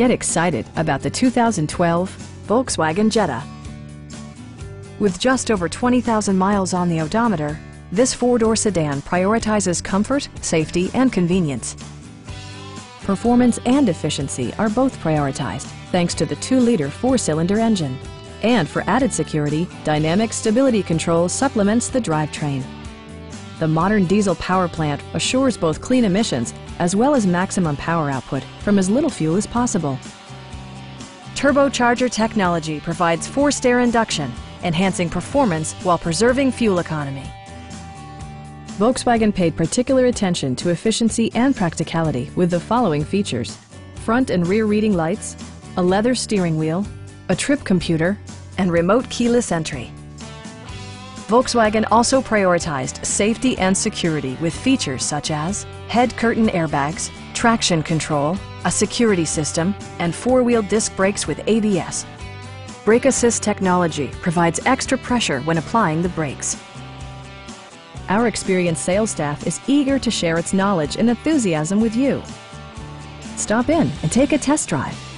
Get excited about the 2012 Volkswagen Jetta. With just over 20,000 miles on the odometer, this four-door sedan prioritizes comfort, safety, and convenience. Performance and efficiency are both prioritized thanks to the 2-liter four-cylinder engine. And for added security, Dynamic Stability Control supplements the drivetrain. The modern diesel power plant assures both clean emissions as well as maximum power output from as little fuel as possible. Turbocharger technology provides forced air induction, enhancing performance while preserving fuel economy. Volkswagen paid particular attention to efficiency and practicality with the following features. Front and rear reading lights, a leather steering wheel, a trip computer, and remote keyless entry. Volkswagen also prioritized safety and security with features such as head curtain airbags, traction control, a security system, and four-wheel disc brakes with ABS. Brake Assist technology provides extra pressure when applying the brakes. Our experienced sales staff is eager to share its knowledge and enthusiasm with you. Stop in and take a test drive.